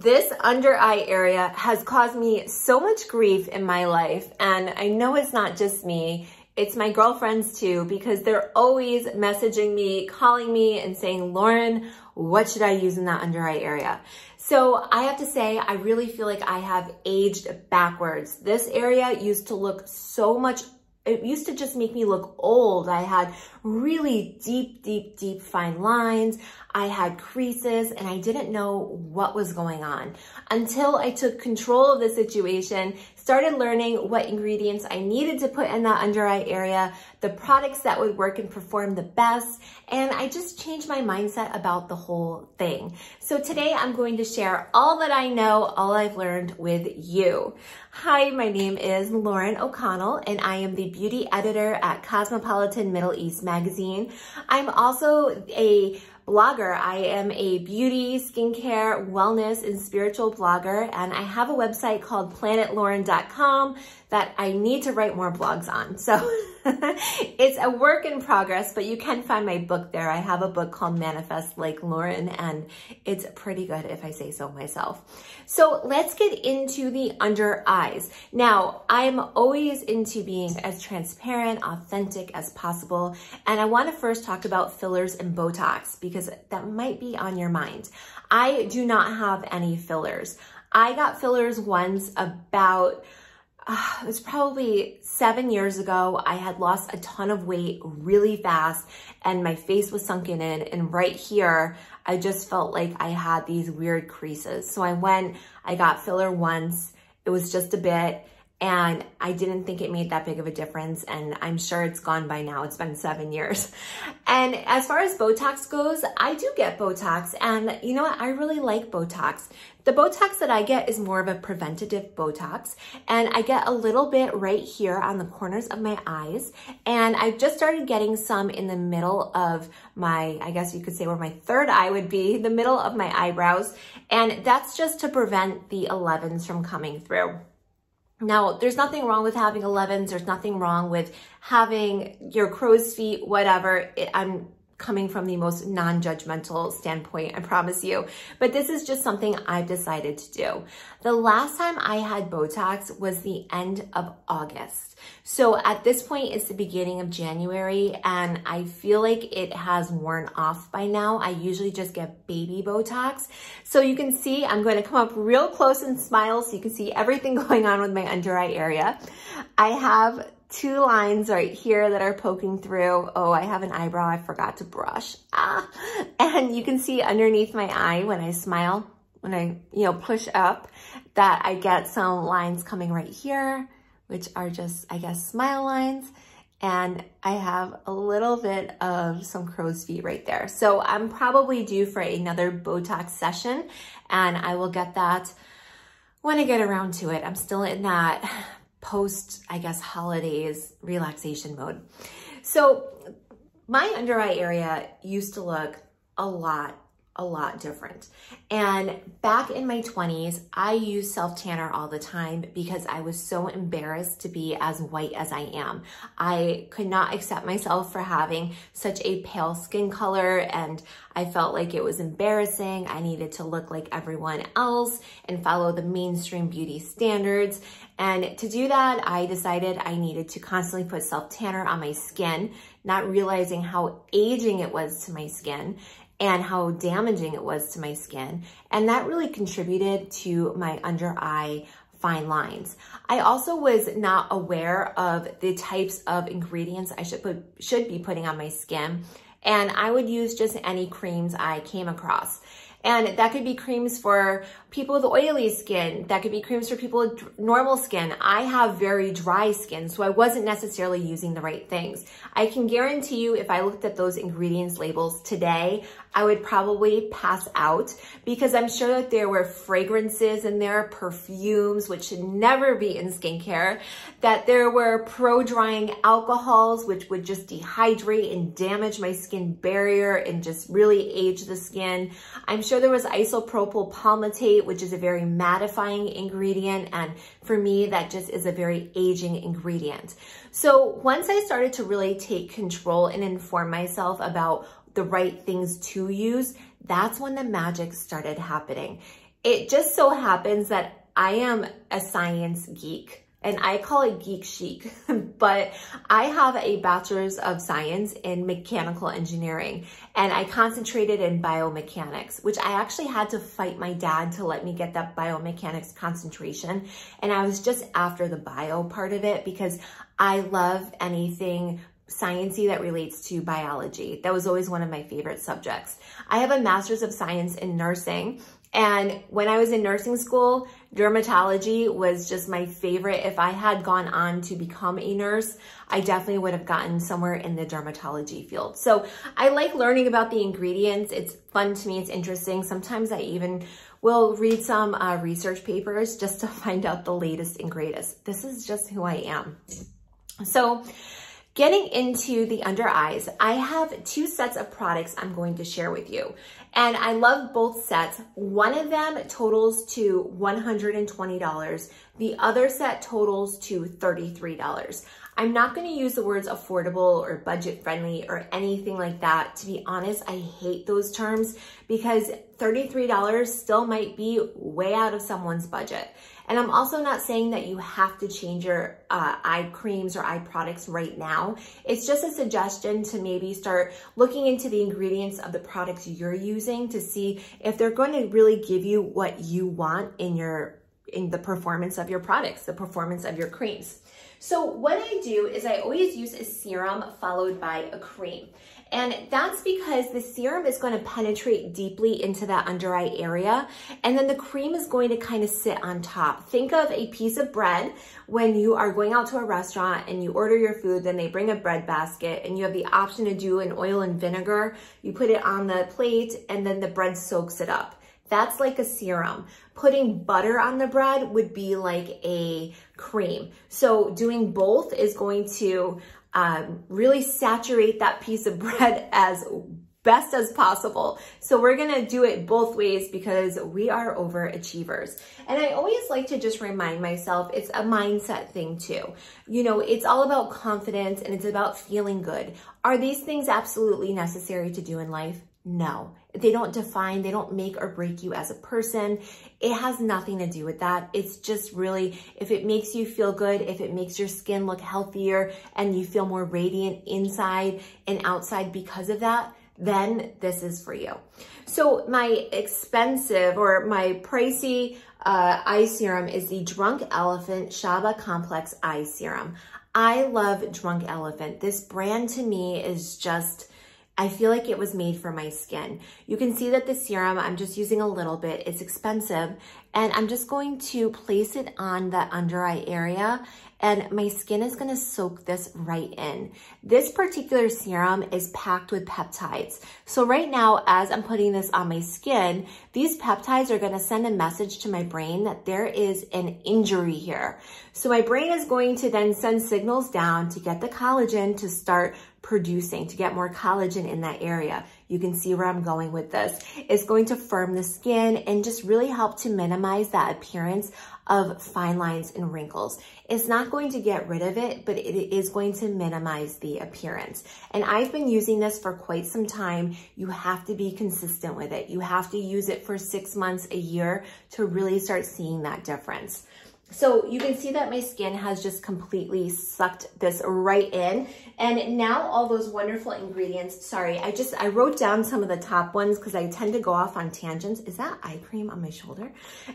This under eye area has caused me so much grief in my life. And I know it's not just me. It's my girlfriends too, because they're always messaging me, calling me and saying, Lauren, what should I use in that under eye area? So I have to say, I really feel like I have aged backwards. This area used to look so much it used to just make me look old. I had really deep, deep, deep fine lines. I had creases and I didn't know what was going on until I took control of the situation, started learning what ingredients I needed to put in that under eye area, the products that would work and perform the best, and I just changed my mindset about the whole thing. So today I'm going to share all that I know, all I've learned with you. Hi, my name is Lauren O'Connell and I am the beauty editor at Cosmopolitan Middle East magazine. I'm also a blogger. I am a beauty, skincare, wellness, and spiritual blogger, and I have a website called planetlauren.com that I need to write more blogs on. So it's a work in progress, but you can find my book there. I have a book called Manifest Like Lauren, and it's pretty good if I say so myself. So let's get into the under eyes. Now, I'm always into being as transparent, authentic as possible, and I wanna first talk about fillers and Botox because that might be on your mind. I do not have any fillers. I got fillers once about uh, it was probably seven years ago. I had lost a ton of weight really fast and my face was sunken in. And right here, I just felt like I had these weird creases. So I went, I got filler once. It was just a bit and I didn't think it made that big of a difference and I'm sure it's gone by now. It's been seven years. And as far as Botox goes, I do get Botox and you know what? I really like Botox. The Botox that I get is more of a preventative Botox and I get a little bit right here on the corners of my eyes and I've just started getting some in the middle of my, I guess you could say where my third eye would be, the middle of my eyebrows and that's just to prevent the 11s from coming through. Now, there's nothing wrong with having 11s. There's nothing wrong with having your crow's feet, whatever. It, I'm coming from the most non-judgmental standpoint, I promise you. But this is just something I've decided to do. The last time I had Botox was the end of August. So at this point, it's the beginning of January and I feel like it has worn off by now. I usually just get baby Botox. So you can see, I'm going to come up real close and smile so you can see everything going on with my under eye area. I have two lines right here that are poking through. Oh, I have an eyebrow I forgot to brush. Ah, and you can see underneath my eye when I smile, when I, you know, push up, that I get some lines coming right here, which are just, I guess, smile lines. And I have a little bit of some crow's feet right there. So I'm probably due for another Botox session and I will get that when I get around to it. I'm still in that post, I guess, holidays relaxation mode. So my under eye area used to look a lot a lot different. And back in my 20s, I used self-tanner all the time because I was so embarrassed to be as white as I am. I could not accept myself for having such a pale skin color and I felt like it was embarrassing. I needed to look like everyone else and follow the mainstream beauty standards. And to do that, I decided I needed to constantly put self-tanner on my skin, not realizing how aging it was to my skin and how damaging it was to my skin. And that really contributed to my under eye fine lines. I also was not aware of the types of ingredients I should put should be putting on my skin. And I would use just any creams I came across. And that could be creams for people with oily skin. That could be creams for people with normal skin. I have very dry skin, so I wasn't necessarily using the right things. I can guarantee you if I looked at those ingredients labels today, I would probably pass out because I'm sure that there were fragrances in there, perfumes, which should never be in skincare, that there were pro-drying alcohols, which would just dehydrate and damage my skin barrier and just really age the skin. I'm sure there was isopropyl palmitate, which is a very mattifying ingredient. And for me, that just is a very aging ingredient. So once I started to really take control and inform myself about the right things to use, that's when the magic started happening. It just so happens that I am a science geek and I call it geek chic, but I have a bachelor's of science in mechanical engineering and I concentrated in biomechanics, which I actually had to fight my dad to let me get that biomechanics concentration. And I was just after the bio part of it because I love anything sciencey that relates to biology. That was always one of my favorite subjects. I have a master's of science in nursing and when I was in nursing school, dermatology was just my favorite. If I had gone on to become a nurse, I definitely would have gotten somewhere in the dermatology field. So I like learning about the ingredients. It's fun to me. It's interesting. Sometimes I even will read some uh, research papers just to find out the latest and greatest. This is just who I am. So Getting into the under eyes, I have two sets of products I'm going to share with you. And I love both sets. One of them totals to $120. The other set totals to $33. I'm not going to use the words affordable or budget friendly or anything like that. To be honest, I hate those terms because $33 still might be way out of someone's budget. And I'm also not saying that you have to change your uh, eye creams or eye products right now. It's just a suggestion to maybe start looking into the ingredients of the products you're using to see if they're going to really give you what you want in your in the performance of your products, the performance of your creams. So what I do is I always use a serum followed by a cream. And that's because the serum is going to penetrate deeply into that under eye area. And then the cream is going to kind of sit on top. Think of a piece of bread when you are going out to a restaurant and you order your food, then they bring a bread basket and you have the option to do an oil and vinegar. You put it on the plate and then the bread soaks it up. That's like a serum. Putting butter on the bread would be like a cream. So doing both is going to um, really saturate that piece of bread as best as possible. So we're gonna do it both ways because we are overachievers. And I always like to just remind myself it's a mindset thing too. You know, it's all about confidence and it's about feeling good. Are these things absolutely necessary to do in life? No, they don't define, they don't make or break you as a person. It has nothing to do with that. It's just really, if it makes you feel good, if it makes your skin look healthier and you feel more radiant inside and outside because of that, then this is for you. So my expensive or my pricey uh, eye serum is the Drunk Elephant Shaba Complex Eye Serum. I love Drunk Elephant. This brand to me is just, I feel like it was made for my skin. You can see that the serum, I'm just using a little bit. It's expensive. And I'm just going to place it on the under eye area and my skin is gonna soak this right in. This particular serum is packed with peptides. So right now, as I'm putting this on my skin, these peptides are gonna send a message to my brain that there is an injury here. So my brain is going to then send signals down to get the collagen to start producing, to get more collagen in that area. You can see where I'm going with this. It's going to firm the skin and just really help to minimize that appearance of fine lines and wrinkles. It's not going to get rid of it, but it is going to minimize the appearance. And I've been using this for quite some time. You have to be consistent with it. You have to use it for six months, a year to really start seeing that difference. So you can see that my skin has just completely sucked this right in. And now all those wonderful ingredients, sorry, I just, I wrote down some of the top ones because I tend to go off on tangents. Is that eye cream on my shoulder?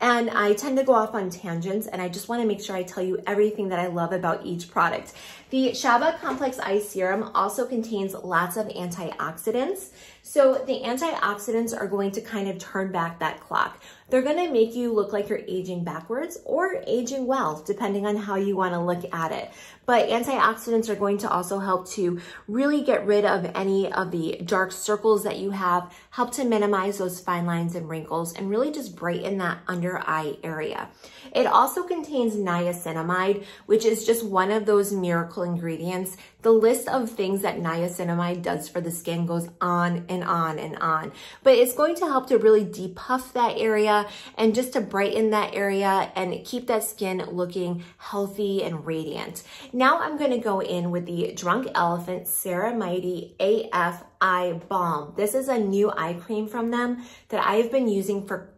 And I tend to go off on tangents and I just want to make sure I tell you everything that I love about each product. The Shaba Complex Eye Serum also contains lots of antioxidants. So the antioxidants are going to kind of turn back that clock. They're gonna make you look like you're aging backwards or aging well, depending on how you wanna look at it. But antioxidants are going to also help to really get rid of any of the dark circles that you have, help to minimize those fine lines and wrinkles, and really just brighten that under eye area. It also contains niacinamide, which is just one of those miracle ingredients. The list of things that niacinamide does for the skin goes on and on and on. But it's going to help to really depuff that area and just to brighten that area and keep that skin looking healthy and radiant. Now I'm gonna go in with the Drunk Elephant Ceramighty AF Eye Balm. This is a new eye cream from them that I've been using for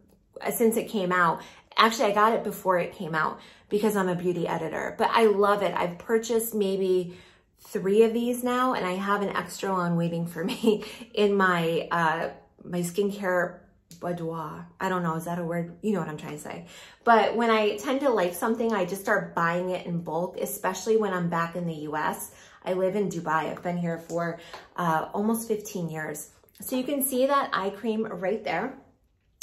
since it came out. Actually, I got it before it came out because I'm a beauty editor, but I love it. I've purchased maybe three of these now and I have an extra one waiting for me in my, uh, my skincare boudoir. I don't know, is that a word? You know what I'm trying to say. But when I tend to like something, I just start buying it in bulk, especially when I'm back in the US. I live in Dubai. I've been here for uh, almost 15 years. So you can see that eye cream right there.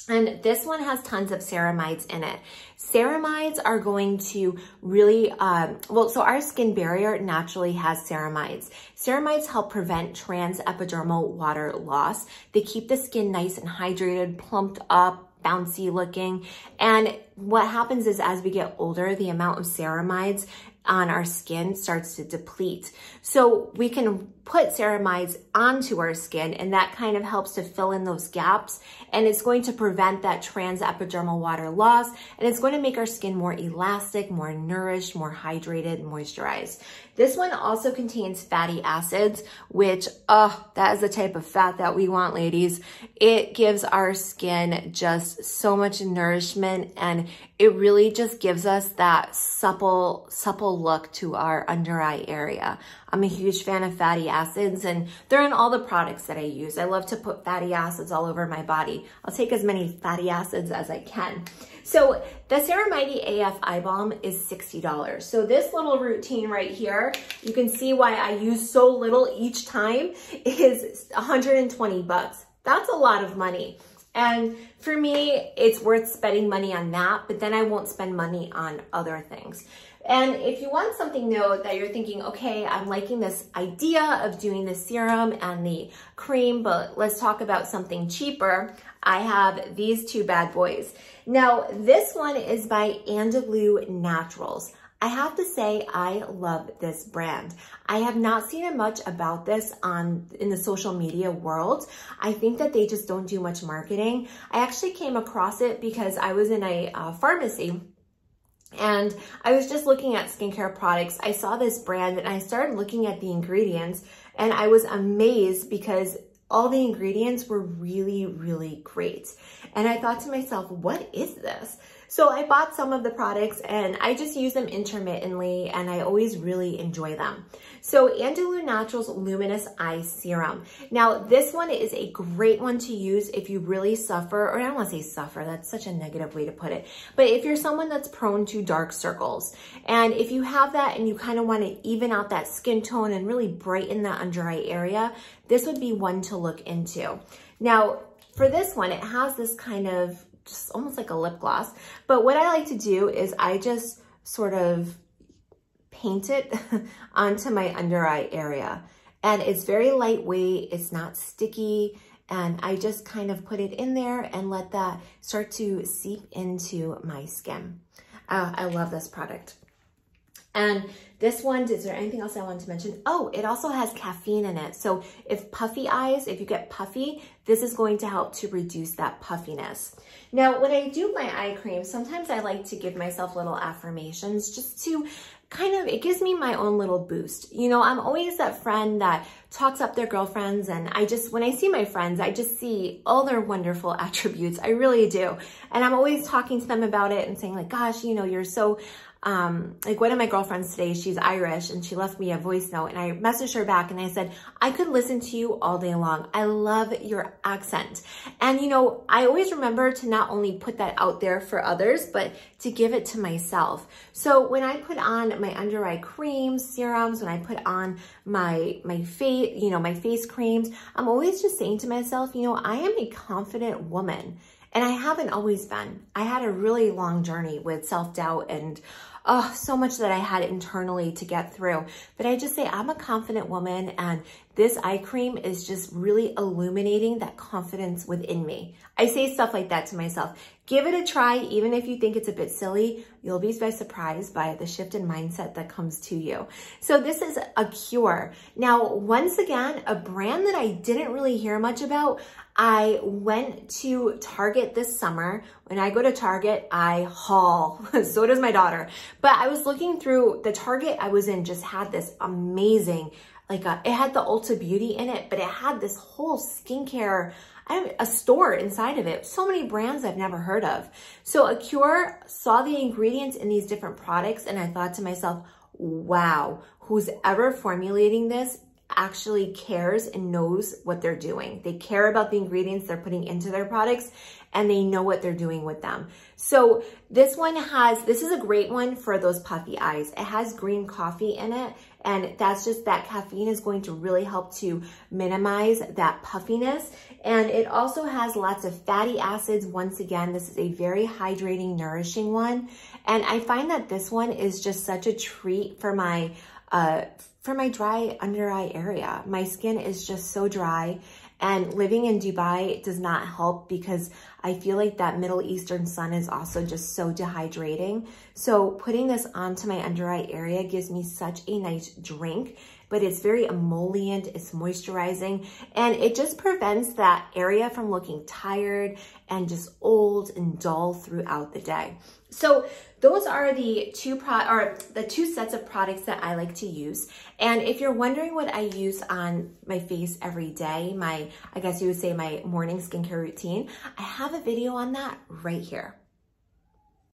And this one has tons of ceramides in it. Ceramides are going to really, um, well, so our skin barrier naturally has ceramides. Ceramides help prevent transepidermal water loss. They keep the skin nice and hydrated, plumped up, bouncy looking. And what happens is as we get older, the amount of ceramides on our skin starts to deplete. So we can put ceramides onto our skin and that kind of helps to fill in those gaps and it's going to prevent that trans epidermal water loss and it's going to make our skin more elastic, more nourished, more hydrated, moisturized. This one also contains fatty acids, which, oh, that is the type of fat that we want, ladies. It gives our skin just so much nourishment and it really just gives us that supple, supple look to our under eye area. I'm a huge fan of fatty acids and they're in all the products that I use. I love to put fatty acids all over my body. I'll take as many fatty acids as I can. So the Ceramighty AF Eye Balm is $60. So this little routine right here, you can see why I use so little each time is 120 bucks. That's a lot of money. And for me, it's worth spending money on that, but then I won't spend money on other things. And if you want something new that you're thinking, okay, I'm liking this idea of doing the serum and the cream, but let's talk about something cheaper. I have these two bad boys. Now, this one is by Andalou Naturals. I have to say, I love this brand. I have not seen much about this on in the social media world. I think that they just don't do much marketing. I actually came across it because I was in a uh, pharmacy and I was just looking at skincare products. I saw this brand and I started looking at the ingredients and I was amazed because all the ingredients were really, really great. And I thought to myself, what is this? So I bought some of the products and I just use them intermittently and I always really enjoy them. So Andalou Naturals Luminous Eye Serum. Now this one is a great one to use if you really suffer, or I don't want to say suffer, that's such a negative way to put it, but if you're someone that's prone to dark circles. And if you have that and you kind of want to even out that skin tone and really brighten that under eye area, this would be one to look into. Now, for this one, it has this kind of just almost like a lip gloss. But what I like to do is I just sort of paint it onto my under eye area. And it's very lightweight, it's not sticky, and I just kind of put it in there and let that start to seep into my skin. Uh, I love this product. And this one, is there anything else I wanted to mention? Oh, it also has caffeine in it. So if puffy eyes, if you get puffy, this is going to help to reduce that puffiness. Now, when I do my eye cream, sometimes I like to give myself little affirmations just to kind of, it gives me my own little boost. You know, I'm always that friend that talks up their girlfriends and I just, when I see my friends, I just see all their wonderful attributes. I really do. And I'm always talking to them about it and saying like, gosh, you know, you're so um, like one of my girlfriends today, she's Irish and she left me a voice note and I messaged her back and I said, I could listen to you all day long. I love your accent. And you know, I always remember to not only put that out there for others, but to give it to myself. So when I put on my under eye creams, serums, when I put on my, my face, you know, my face creams, I'm always just saying to myself, you know, I am a confident woman. And I haven't always been. I had a really long journey with self-doubt and oh, so much that I had internally to get through. But I just say I'm a confident woman and this eye cream is just really illuminating that confidence within me. I say stuff like that to myself. Give it a try, even if you think it's a bit silly. You'll be surprised by the shift in mindset that comes to you. So this is Acure. Now, once again, a brand that I didn't really hear much about. I went to Target this summer. When I go to Target, I haul. so does my daughter. But I was looking through the Target I was in just had this amazing like a, it had the Ulta Beauty in it, but it had this whole skincare, I have a store inside of it. So many brands I've never heard of. So Acure saw the ingredients in these different products and I thought to myself, wow, who's ever formulating this actually cares and knows what they're doing. They care about the ingredients they're putting into their products and they know what they're doing with them. So this one has, this is a great one for those puffy eyes. It has green coffee in it and that's just that caffeine is going to really help to minimize that puffiness. And it also has lots of fatty acids. Once again, this is a very hydrating, nourishing one. And I find that this one is just such a treat for my uh, for my dry under eye area. My skin is just so dry and living in Dubai does not help because I feel like that Middle Eastern sun is also just so dehydrating. So putting this onto my under eye area gives me such a nice drink, but it's very emollient, it's moisturizing, and it just prevents that area from looking tired and just old and dull throughout the day. So those are the two pro or the two sets of products that I like to use. And if you're wondering what I use on my face every day, my, I guess you would say my morning skincare routine, I have a video on that right here.